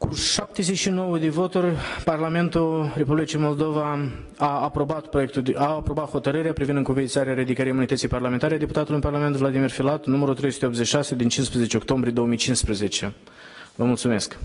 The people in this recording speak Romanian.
Cu 79 de voturi, Parlamentul Republicii Moldova a aprobat, proiectul de, a aprobat hotărârea privind încuviințarea ridicării imunității parlamentare deputatului în Parlament Vladimir Filat, numărul 386 din 15 octombrie 2015. Vă mulțumesc.